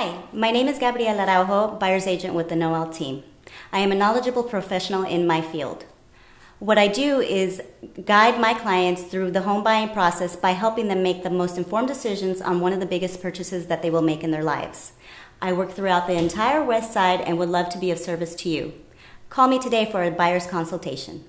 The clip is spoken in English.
Hi, my name is Gabriela Araujo, buyer's agent with the Noël team. I am a knowledgeable professional in my field. What I do is guide my clients through the home buying process by helping them make the most informed decisions on one of the biggest purchases that they will make in their lives. I work throughout the entire West Side and would love to be of service to you. Call me today for a buyer's consultation.